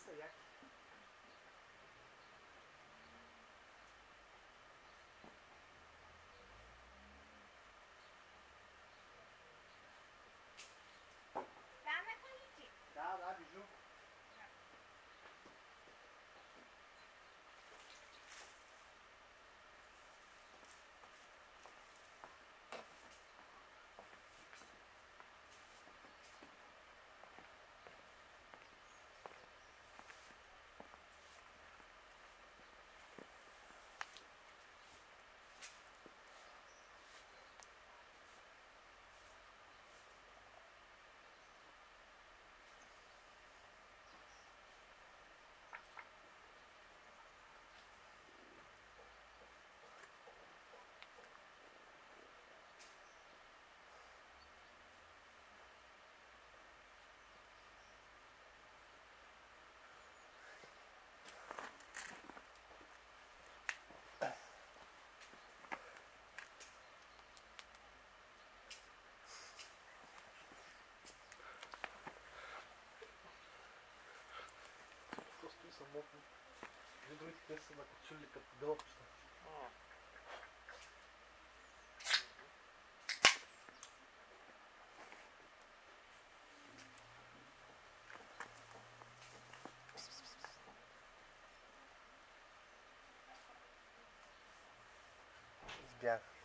次元。То стои самотно. И другите те са накачили като гълъбчета. Избяга.